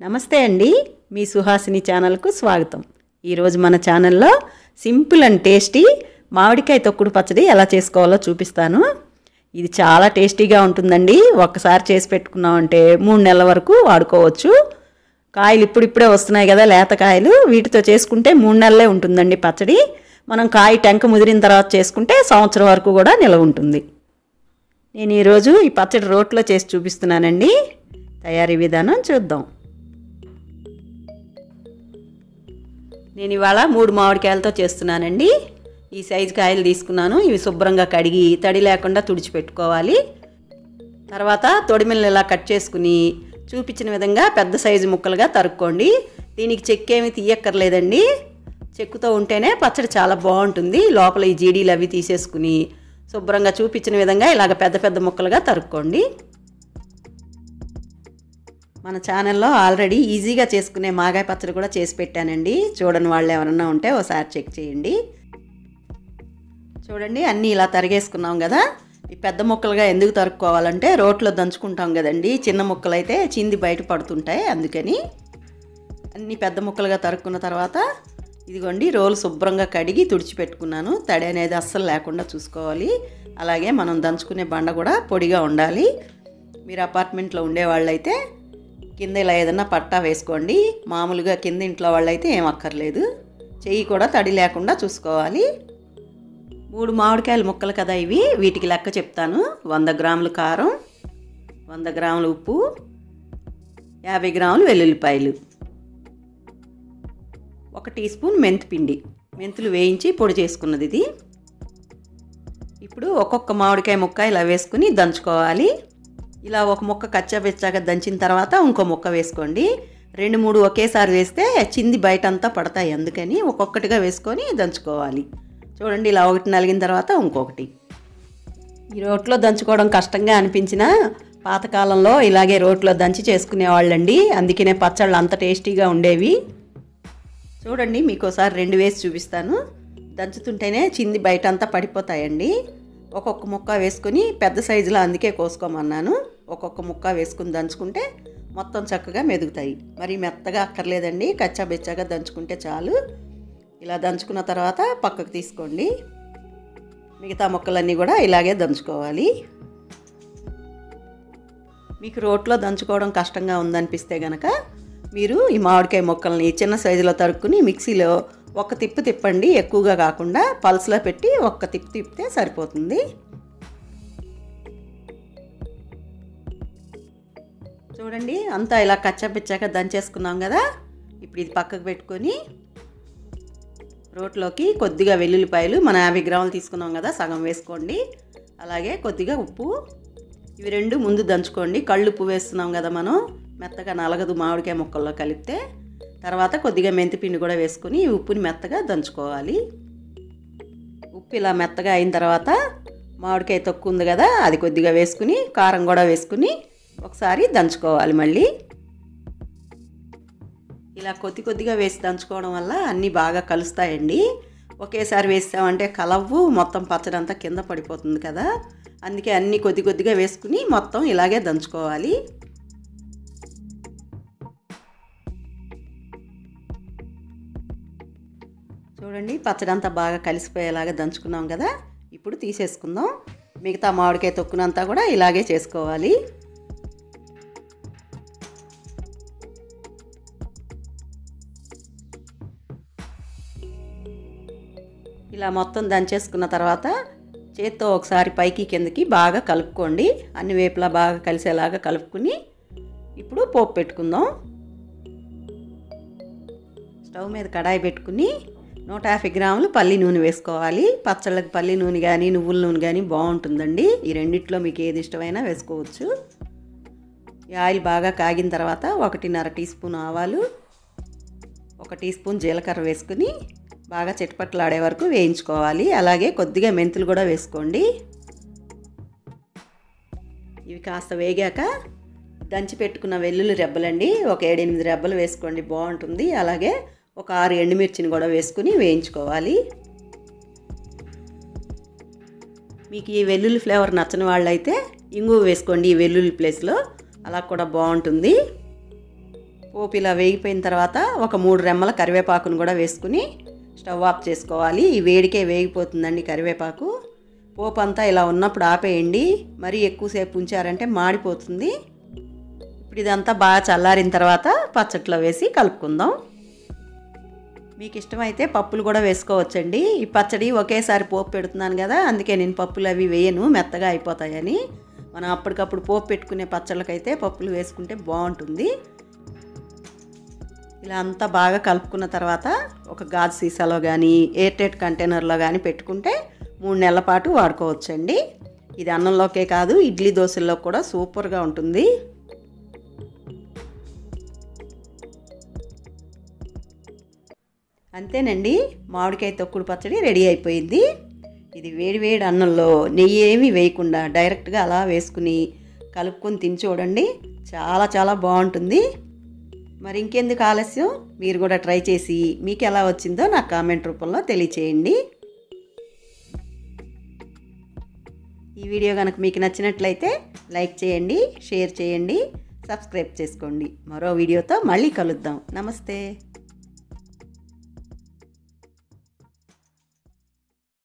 నమస్తే అండి. మీ సుహాసిని ఛానల్కు స్వాగతం. ఈరోజు మన ఛానల్లో సింపుల్ అండ్ టేస్టీ మామిడికాయ తొక్కుడు పచ్చడి ఎలా చేసుకోవాలో చూపిస్తాను. ఇది చాలా టేస్టీగా ఉంటుందండి. ఒక్కసారి చేసి పెట్టుకున్నామంటే మూడు నెలల వరకు వాడుకోవచ్చు. కాయలు ఇప్పుడిప్పుడే వస్తున్నాయి కదా లేత కాయలు. వీటితో చేసుకుంటే మూడు నెలలే ఉంటుందండి పచ్చడి. మనం కాయ టెంక ముదిరిన తర్వాత చేసుకుంటే సంవత్సరం వరకు కూడా నిలవ ఉంటుంది. నేను ఈరోజు ఈ పచ్చడి రోట్లో చేసి చూపిస్తున్నానండి. తయారీ విధానం చూద్దాం. నేను ఇవాళ మూడు మామిడికాయలతో చేస్తున్నానండి. ఈ సైజు కాయలు తీసుకున్నాను. ఇవి శుభ్రంగా కడిగి తడి లేకుండా తుడిచిపెట్టుకోవాలి. తర్వాత తొడిమిల్ని ఇలా కట్ చేసుకుని చూపించిన విధంగా పెద్ద సైజు ముక్కలుగా తరుక్కోండి. దీనికి చెక్కేమి తీయక్కర్లేదండి. చెక్కుతో ఉంటేనే పచ్చడి చాలా బాగుంటుంది. లోపల ఈ జీడీలు అవి తీసేసుకుని శుభ్రంగా చూపించిన విధంగా ఇలాగ పెద్ద పెద్ద ముక్కలుగా తరుక్కోండి. మన ఛానల్లో ఆల్రెడీ ఈజీగా చేసుకునే మాగాయ పచ్చడి కూడా చేసి పెట్టానండి. చూడని వాళ్ళు ఎవరన్నా ఉంటే ఒకసారి చెక్ చేయండి. చూడండి అన్నీ ఇలా తరిగేసుకున్నాం కదా. ఈ పెద్ద ముక్కలుగా ఎందుకు తరుక్కోవాలంటే రోట్లో దంచుకుంటాం కదండి. చిన్న ముక్కలు అయితే చింది బయట పడుతుంటాయి అందుకని. అన్ని పెద్ద ముక్కలుగా తరుక్కున్న తర్వాత ఇదిగోండి రోలు శుభ్రంగా కడిగి తుడిచిపెట్టుకున్నాను తడి అనేది అస్సలు లేకుండా చూసుకోవాలి. అలాగే మనం దంచుకునే బండ కూడా పొడిగా ఉండాలి. మీరు అపార్ట్మెంట్లో ఉండేవాళ్ళైతే కింద ఇలా ఏదైనా పట్టా వేసుకోండి. మామూలుగా కింద ఇంట్లో వాళ్ళైతే ఏం అక్కర్లేదు. చెయ్యి కూడా తడి లేకుండా చూసుకోవాలి. మూడు మామిడికాయల ముక్కలు కదా ఇవి. వీటికి లెక్క చెప్తాను. వంద గ్రాములు కారం వంద గ్రాములు ఉప్పు యాభై గ్రాములు వెల్లుల్లిపాయలు. ఒక టీ స్పూన్ మెంతిపిండి. మెంతులు వేయించి పొడి చేసుకున్నది ఇది ఇప్పుడు ఒక్కొక్క మామిడికాయ ముక్క ఇలా వేసుకుని దంచుకోవాలి. ఇలా ఒక ముక్క కచ్చాబెచ్చాగా దంచిన తర్వాత ఇంకో ముక్క వేసుకోండి. రెండు మూడు ఒకేసారి వేస్తే చింది బయట అంతా పడతాయి. అందుకని ఒక్కొక్కటిగా వేసుకొని దంచుకోవాలి. చూడండి ఇలా ఒకటి నలిగిన తర్వాత ఇంకొకటి. ఈ రోట్లో దంచుకోవడం కష్టంగా అనిపించిన పాతకాలంలో ఇలాగే రోట్లో దంచి చేసుకునేవాళ్ళండి. అందుకనే పచ్చళ్ళు అంత టేస్టీగా ఉండేవి. చూడండి మీకు ఒకసారి రెండు వేసి చూపిస్తాను. దంచుతుంటేనే చింది బయట అంతా పడిపోతాయండి. ఒక్కొక్క ముక్క వేసుకుని పెద్ద సైజులో అందుకే కోసుకోమన్నాను. ఒక్కొక్క ముక్క వేసుకుని దంచుకుంటే మొత్తం చక్కగా మెదుగుతాయి. మరి మెత్తగా అక్కర్లేదండి కచ్చాబెచ్చాగా దంచుకుంటే చాలు. ఇలా దంచుకున్న తర్వాత పక్కకు తీసుకోండి. మిగతా ముక్కలన్నీ కూడా ఇలాగే దంచుకోవాలి. మీకు రోట్లో దంచుకోవడం కష్టంగా ఉందనిపిస్తే గనక మీరు ఈ మామిడికాయ ముక్కల్ని చిన్న సైజులో తరుక్కుని మిక్సీలో ఒక తిప్పు తిప్పండి. ఎక్కువగా కాకుండా పల్స్లో పెట్టి ఒక్క తిప్పు తిప్పితే సరిపోతుంది. చూడండి అంతా ఇలా కచ్చపిచ్చాక దంచేసుకున్నాం కదా. ఇప్పుడు ఇది పక్కకు పెట్టుకొని రోట్లోకి కొద్దిగా వెల్లుల్లిపాయలు మన యాభై గ్రాములు తీసుకున్నాం కదా సగం వేసుకోండి. అలాగే కొద్దిగా ఉప్పు ఇవి రెండు ముందు దంచుకోండి. కళ్ళు ఉప్పు వేస్తున్నాం కదా మనం మెత్తగా నలగదు మామిడికాయ ముక్కల్లో కలిపితే. తర్వాత కొద్దిగా మెంతిపిండి కూడా వేసుకొని ఈ ఉప్పుని మెత్తగా దంచుకోవాలి. ఉప్పు ఇలా మెత్తగా అయిన తర్వాత మామిడికాయ తొక్కు ఉంది కదా అది కొద్దిగా వేసుకుని కారం కూడా వేసుకుని ఒకసారి దంచుకోవాలి మళ్ళీ. ఇలా కొద్ది కొద్దిగా వేసి దంచుకోవడం వల్ల అన్నీ బాగా కలుస్తాయండి. ఒకేసారి వేసామంటే కలవ్వు మొత్తం పచ్చడంతా కింద పడిపోతుంది కదా. అందుకే అన్నీ కొద్ది కొద్దిగా వేసుకుని మొత్తం ఇలాగే దంచుకోవాలి. చూడండి పచ్చడి అంతా బాగా కలిసిపోయేలాగా దంచుకున్నాం కదా. ఇప్పుడు తీసేసుకుందాం. మిగతా మామిడికాయ తొక్కునంతా కూడా ఇలాగే చేసుకోవాలి. ఇలా మొత్తం దంచేసుకున్న తర్వాత చేత్తో ఒకసారి పైకి కిందకి బాగా కలుపుకోండి. అన్ని వేపులా బాగా కలిసేలాగా కలుపుకుని ఇప్పుడు పోపు పెట్టుకుందాం. స్టవ్ మీద కడాయి పెట్టుకుని నూట యాభై గ్రాములు పల్లి నూనె వేసుకోవాలి. పచ్చళ్ళకి పల్లి నూనె కానీ నువ్వుల నూనె కానీ బాగుంటుందండి. ఈ రెండిట్లో మీకు ఏది ఇష్టమైనా వేసుకోవచ్చు. ఈ ఆయిల్ బాగా కాగిన తర్వాత ఒకటిన్నర టీ స్పూన్ ఆవాలు ఒక టీ స్పూన్ జీలకర్ర వేసుకుని బాగా చిటపట్లాడే వరకు వేయించుకోవాలి. అలాగే కొద్దిగా మెంతులు కూడా వేసుకోండి. ఇవి కాస్త వేగాక దంచి పెట్టుకున్న వెల్లుల్లి రెబ్బలండి. ఒక ఏడెనిమిది రెబ్బలు వేసుకోండి. బాగుంటుంది. అలాగే ఒక ఆరు ఎండుమిర్చిని కూడా వేసుకుని వేయించుకోవాలి. మీకు ఈ వెల్లుల్లి ఫ్లేవర్ నచ్చని వాళ్ళైతే ఇంగువ వేసుకోండి ఈ వెల్లుల్లి ప్లేస్లో. అలా కూడా బాగుంటుంది. పోపు ఇలా వేగిపోయిన తర్వాత ఒక మూడు రెమ్మల కరివేపాకును కూడా వేసుకుని స్టవ్ ఆఫ్ చేసుకోవాలి. ఈ వేడికే వేగిపోతుందండి కరివేపాకు. పోపు అంతా ఇలా ఉన్నప్పుడు ఆపేయండి. మరీ ఎక్కువసేపు ఉంచారంటే మాడిపోతుంది. ఇప్పుడు ఇదంతా బాగా చల్లారిన తర్వాత పచ్చట్లో వేసి కలుపుకుందాం. మీకు ఇష్టమైతే పప్పులు కూడా వేసుకోవచ్చండి. ఈ పచ్చడి ఒకేసారి పోపు పెడుతున్నాను కదా అందుకే నేను పప్పులు అవి వేయను మెత్తగా అయిపోతాయని. మనం అప్పటికప్పుడు పోపు పెట్టుకునే పచ్చళ్ళకైతే పప్పులు వేసుకుంటే బాగుంటుంది. ఇలా అంతా బాగా కలుపుకున్న తర్వాత ఒక గాజు సీసాలో కానీ ఎయిర్ టైట్ కంటైనర్లో కానీ పెట్టుకుంటే మూడు నెలల పాటు వాడుకోవచ్చండి. ఇది అన్నంలోకే కాదు ఇడ్లీ దోశల్లో కూడా సూపర్గా ఉంటుంది. అంతేనండి మామిడికాయ తొక్కుడు పచ్చడి రెడీ అయిపోయింది. ఇది వేడి వేడి అన్నంలో నెయ్యి ఏమీ వేయకుండా డైరెక్ట్గా అలా వేసుకుని కలుపుకొని తిని చూడండి. చాలా చాలా బాగుంటుంది. మరి ఇంకెందుకు ఆలస్యం? మీరు కూడా ట్రై చేసి మీకు ఎలా వచ్చిందో నాకు కామెంట్ రూపంలో తెలియచేయండి. ఈ వీడియో కనుక మీకు నచ్చినట్లయితే లైక్ చేయండి షేర్ చేయండి సబ్స్క్రైబ్ చేసుకోండి. మరో వీడియోతో మళ్ళీ కలుద్దాం. నమస్తే.